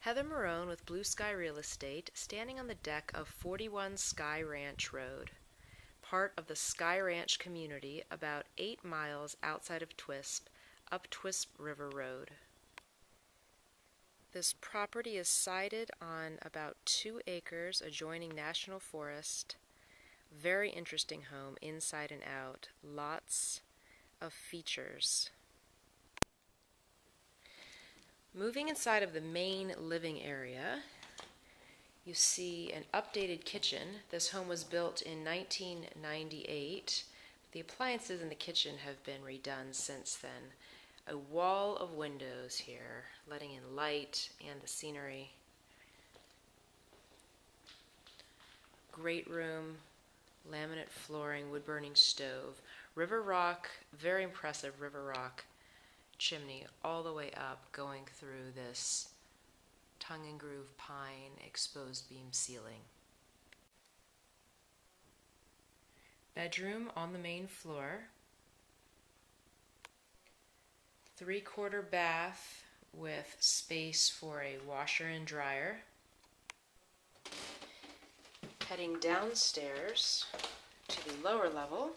Heather Marrone with Blue Sky Real Estate, standing on the deck of 41 Sky Ranch Road, part of the Sky Ranch community about 8 miles outside of Twisp, up Twisp River Road. This property is sited on about 2 acres adjoining National Forest. Very interesting home inside and out. Lots of features. Moving inside of the main living area, you see an updated kitchen. This home was built in 1998. The appliances in the kitchen have been redone since then. A wall of windows here, letting in light and the scenery. Great room, laminate flooring, wood burning stove. River Rock, very impressive River Rock chimney all the way up, going through this tongue and groove pine exposed beam ceiling. Bedroom on the main floor. Three quarter bath with space for a washer and dryer. Heading downstairs to the lower level,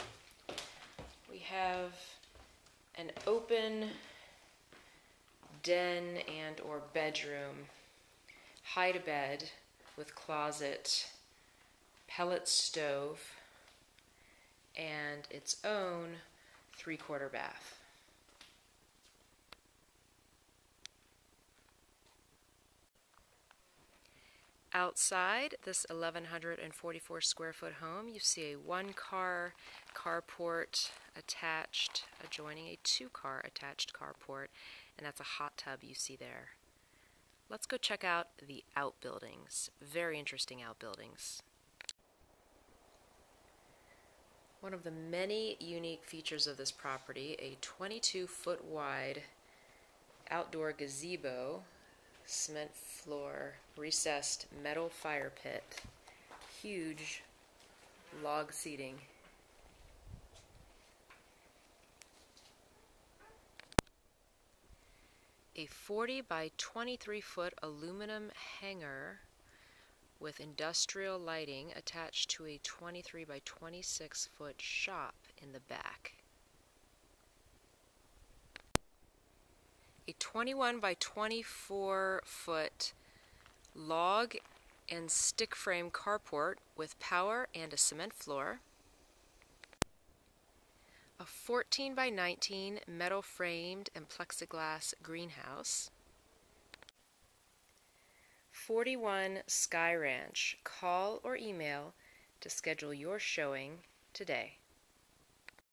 we have an open den and or bedroom, hide a bed with closet, pellet stove, and its own three-quarter bath. Outside this 1144 square foot home, you see a one car carport attached, adjoining a two car attached carport, and that's a hot tub you see there. Let's go check out the outbuildings. Very interesting outbuildings. One of the many unique features of this property, a 22 foot wide outdoor gazebo, cement floor, recessed metal fire pit, huge log seating a 40 by 23 foot aluminum hangar with industrial lighting attached to a 23 by 26 foot shop in the back. A 21 by 24 foot log and stick frame carport with power and a cement floor a 14 by 19 metal framed and plexiglass greenhouse. 41 Sky Ranch. Call or email to schedule your showing today.